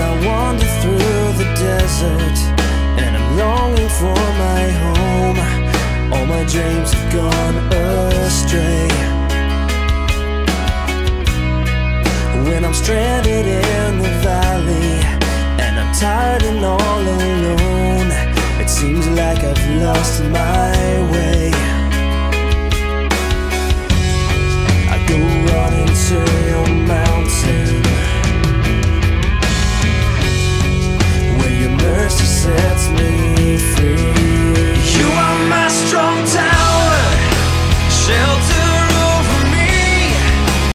And I wander through the desert and I'm longing for my home, all my dreams have gone astray. When I'm stranded in the valley and I'm tired and all alone, it seems like I've lost my way. I go running to your